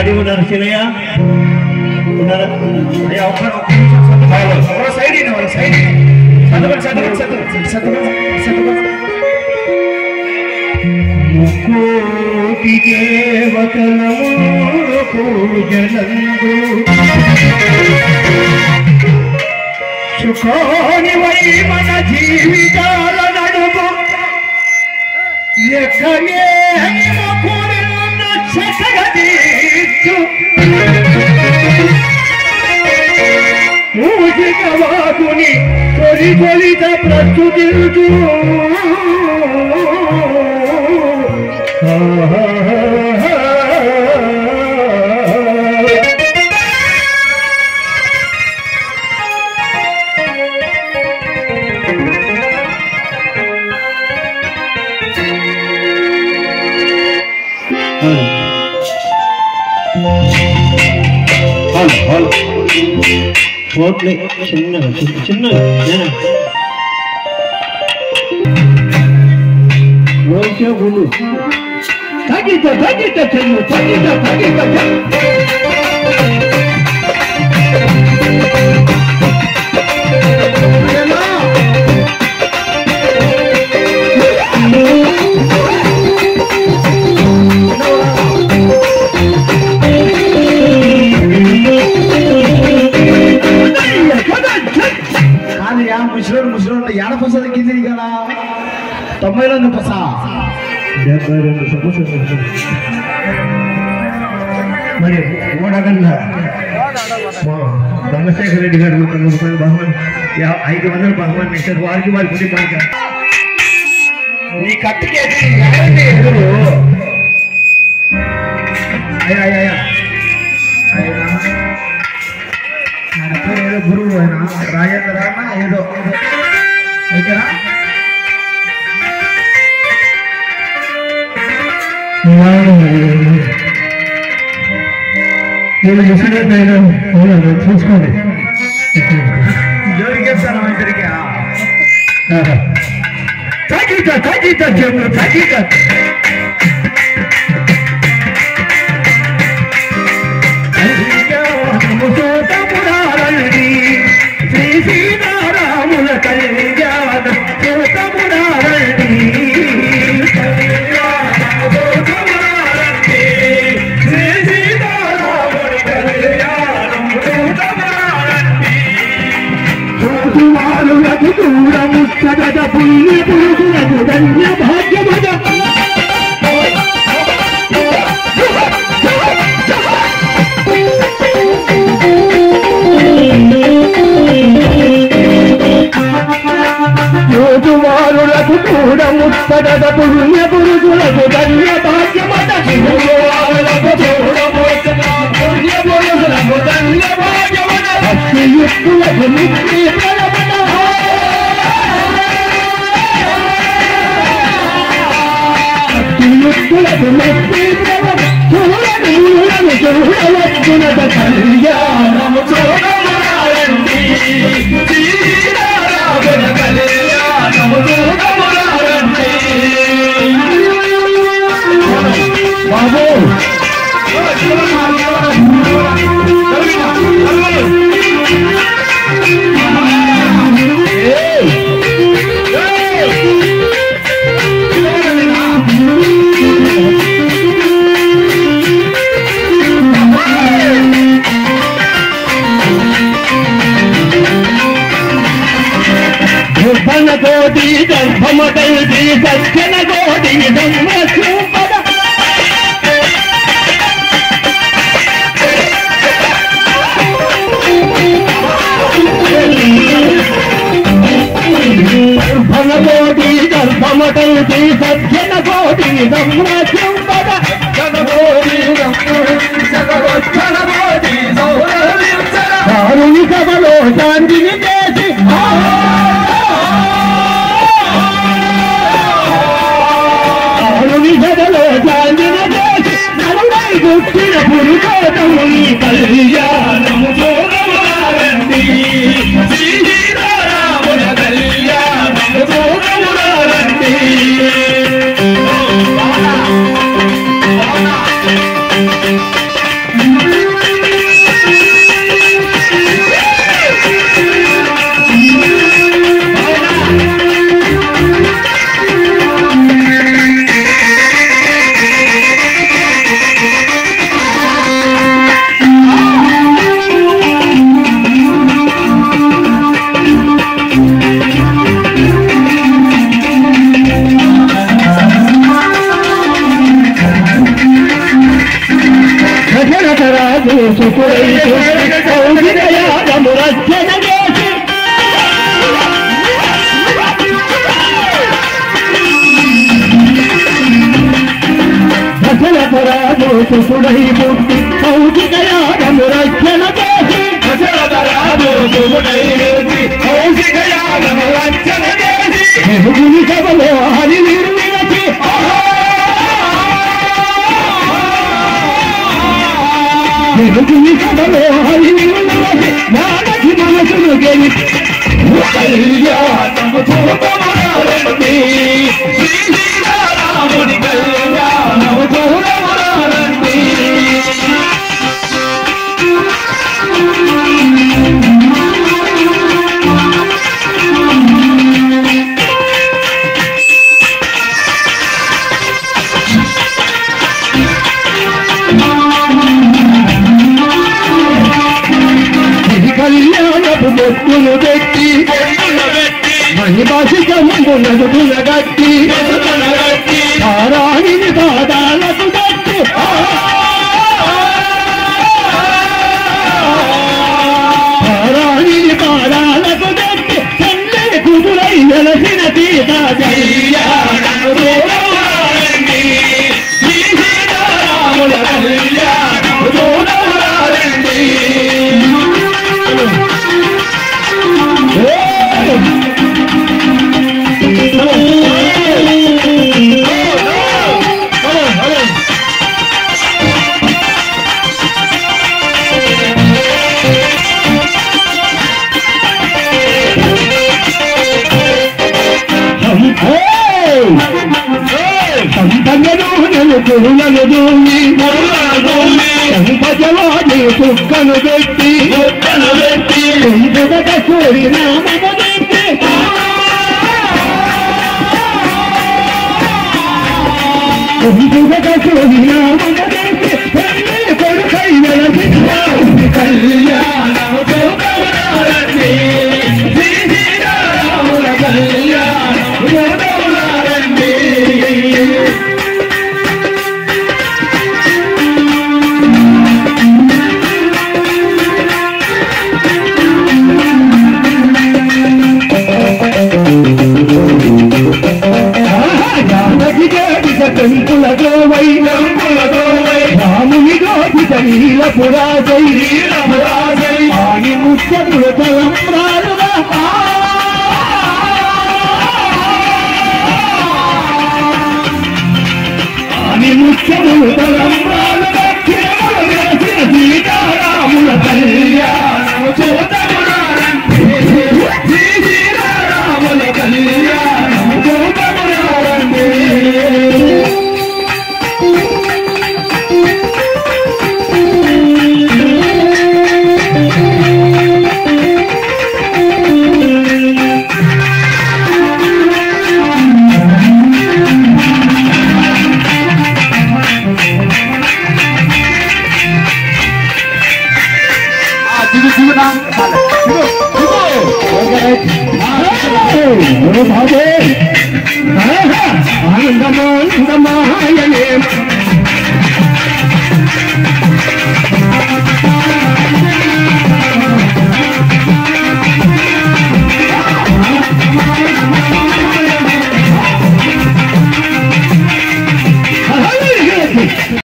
गाड़ी उधर चलेया उधर या है वो सही नहीं है ना, और साइड ही सतबल सतबल सतबल सतबल सतबल मुकोटिगे वकलमो पूजनंदु ಶುಕೋನಿ ವೈ ಮನ ಜೀವಿತಾಲ ನಡುಬು ಎಕ್ಕನೇ ನಿಮ ಕೂರಿನ ಚಟಗದಿ చక్కగదీర్చు మూజిక వాకుని తొలి తొలిత बहुत ले चिन्ना चिन्ना जाना लोसिया बोलो ताकि तो ताकि तो चिन्ना ताकि तो ताकि तो తొంభైలో ఉంది పస డెబ్బై రెండు సంవత్సరాలు మరి ఓడగల్ల మా చంద్రశేఖర్ రెడ్డి గారు ఒక రూపాయలు బహుమాన్ యా- ఐదు వందలు బహుమాన్ ఇచ్చారు వారికి వారి కుటుంబానికి నీ కట్టుకేసి ఎవరండి ఎదురు అయ్యా అయ్యా అయ్యా ఆయన ఆయన పేరు ఏదో గురువు ఆయన రాజేంద్ర అన్న ఏదో ఓకేనా 여기 이사갈 때는 오늘 천천히 열개살 만들게요. 자기가 자기가 제물 자기가 చూసువారులకు దూరము పుణ్య పురుషులకు ధన్య భాగ్యమద రోజువారులకు దూరము సగద పుణ్య పురుషులకు ధన్య భాగ్యమద రోజువారులకు పుణ్య పురుషులకు ధన్య భాగ్యమద భక్తియుక్తులకు ప్రదమద కళ్యాణము చూడమురారండి కళ్యాణము చూడమురారండి బాబు దుర్భన కోటి గర్భమటల్ది సజ్జన కోటి దమ్మ చూపద గర్భన కోటి గర్భమటల్ది సజ్జన కోటి దమ్మ చూపద కారుని సభలో శాంతిని పురుకోటము నీ కౌశిక యాగము హరి నిర్మిలచి వెలుగుని సభలో హరి నాడకి మనసును గెలి కళ్యాణము చూడమరారండి కళ్యాణపు పెట్టి మణి కమ్ము నదుకుల గట్టి తారాణిని పాదాలకు గట్టి తారాణిని పాదాలకు గట్టి తల్లి కుదురై వెలసిన సీత కళ్యాణము నెలుకులను దూమి సంపదలో నీ కుక్కను పెట్టి కుక్కను పెట్టి కుంపుగత సూరి నామము పెట్టి. కుంపుగత సూరి నీల పురాజై నీల పురాజై తలంబ్రాలుగా ఆనందమానందమాయనే